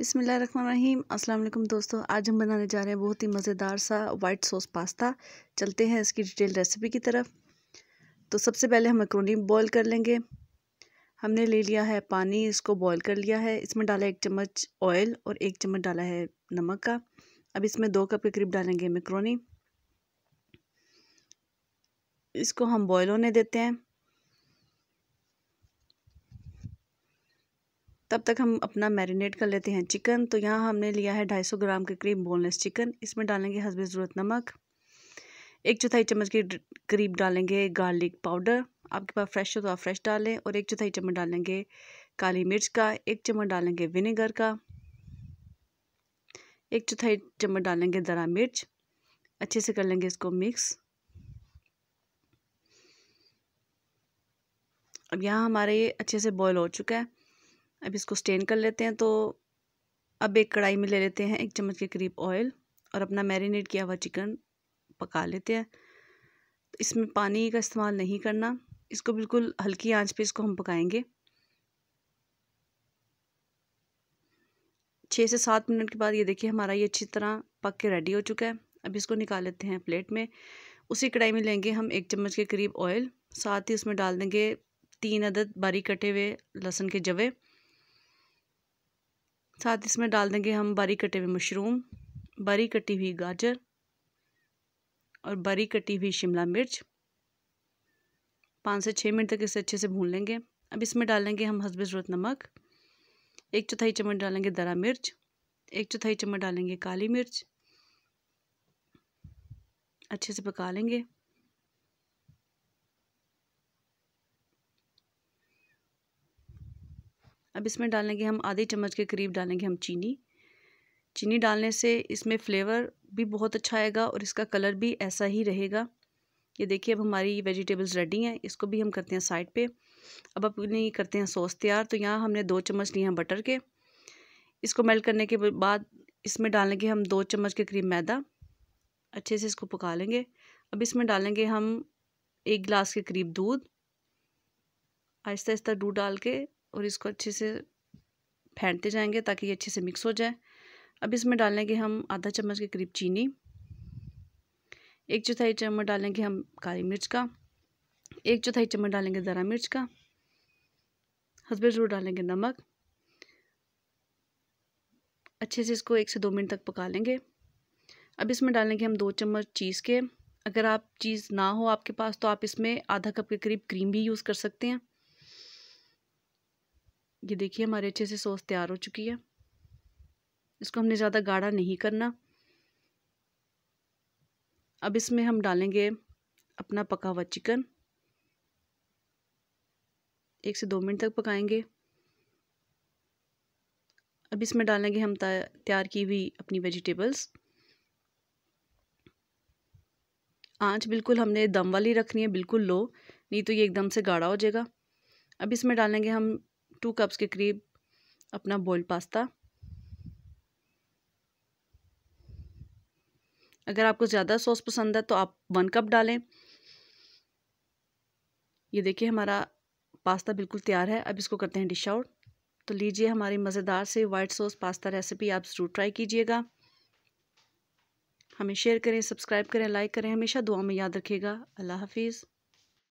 बिसमीम अस्सलाम वालेकुम दोस्तों, आज हम बनाने जा रहे हैं बहुत ही मज़ेदार सा वाइट सॉस पास्ता चलते हैं इसकी डिटेल रेसिपी की तरफ़। तो सबसे पहले हम मकरोनी बॉईल कर लेंगे। हमने ले लिया है पानी, इसको बॉईल कर लिया है। इसमें डाला एक चम्मच ऑयल और एक चम्मच डाला है नमक का। अब इसमें दो कप के करीब डालेंगे मकरोनी इसको हम बॉयल होने देते हैं। तब तक हम अपना मैरिनेट कर लेते हैं चिकन। तो यहाँ हमने लिया है 250 ग्राम के करीब बोनलेस चिकन। इसमें डालेंगे हसब ज़रूरत नमक। एक चौथाई चम्मच के करीब डालेंगे गार्लिक पाउडर। आपके पास फ्रेश हो तो आप फ्रेश डालें और एक चौथाई चम्मच डालेंगे काली मिर्च का। एक चम्मच डालेंगे विनेगर का। एक चौथाई चम्मच डालेंगे दरा मिर्च। अच्छे से कर लेंगे इसको मिक्स। अब यहाँ हमारे ये अच्छे से बॉयल हो चुका है। अब इसको स्टेन कर लेते हैं तो अब एक कढ़ाई में ले लेते हैं एक चम्मच के करीब ऑयल और अपना मैरिनेट किया हुआ चिकन पका लेते हैं। तो इसमें पानी का इस्तेमाल नहीं करना, इसको बिल्कुल हल्की आँच पे इसको हम पकाएँगे। छः से सात मिनट के बाद ये देखिए हमारा ये अच्छी तरह पक के रेडी हो चुका है। अब इसको निकाल लेते हैं प्लेट में। उसी कढ़ाई में लेंगे हम एक चम्मच के करीब ऑयल साथ ही उसमें डाल देंगे तीन अदद बारीक कटे हुए लहसुन के जवे। साथ इसमें डाल देंगे हम बारीक कटे हुए मशरूम बारीक कटी हुई गाजर और बारीक कटी हुई शिमला मिर्च। पाँच से छः मिनट तक इसे अच्छे से भून लेंगे। अब इसमें डालेंगे हम हसब ज़रूरत नमक। एक चौथाई चम्मच डालेंगे दरा मिर्च। एक चौथाई चम्मच डालेंगे काली मिर्च। अच्छे से पका लेंगे। अब इसमें डालेंगे हम आधे चम्मच के करीब डालेंगे हम चीनी। चीनी डालने से इसमें फ्लेवर भी बहुत अच्छा आएगा और इसका कलर भी ऐसा ही रहेगा। ये देखिए, अब हमारी वेजिटेबल्स रेडी हैं। इसको भी हम करते हैं साइड पे। अब अपनी करते हैं सॉस तैयार। तो यहाँ हमने दो चम्मच लिए हैं बटर के। इसको मेल्ट करने के बाद इसमें डालेंगे हम दो चम्मच के करीब मैदा। अच्छे से इसको पका लेंगे। अब इसमें डालेंगे हम एक गिलास के करीब दूध। आहिस्ता आहिस्ता दूध डाल के और इसको अच्छे से फेंटते जाएँगे ताकि ये अच्छे से मिक्स हो जाए। अब इसमें डालेंगे हम आधा चम्मच के करीब चीनी, एक चौथाई चम्मच डालेंगे हम काली मिर्च का, एक चौथाई चम्मच डालेंगे ज़रा मिर्च का हसबे ज़रूर डालेंगे नमक। अच्छे से इसको एक से दो मिनट तक पका लेंगे। अब इसमें डालेंगे हम दो चम्मच चीज़ के। अगर आप चीज़ ना हो आपके पास तो आप इसमें आधा कप के करीब क्रीम भी यूज़ कर सकते हैं। ये देखिए, हमारे अच्छे से सॉस तैयार हो चुकी है। इसको हमने ज़्यादा गाढ़ा नहीं करना। अब इसमें हम डालेंगे अपना पका हुआ चिकन। एक से दो मिनट तक पकाएँगे। अब इसमें डालेंगे हम तैयार की हुई अपनी वेजिटेबल्स। आँच बिल्कुल हमने दम वाली रखनी है, बिल्कुल लो, नहीं तो ये एकदम से गाढ़ा हो जाएगा। अब इसमें डालेंगे हम टू कप्स के करीब अपना बॉयल पास्ता। अगर आपको ज़्यादा सॉस पसंद है तो आप वन कप डालें। ये देखिए, हमारा पास्ता बिल्कुल तैयार है। अब इसको करते हैं डिश आउट। तो लीजिए हमारी मज़ेदार से वाइट सॉस पास्ता रेसिपी, आप ज़रूर ट्राई कीजिएगा। हमें शेयर करें, सब्सक्राइब करें, लाइक करें। हमेशा दुआ में याद रखिएगा। अल्लाह हाफिज़।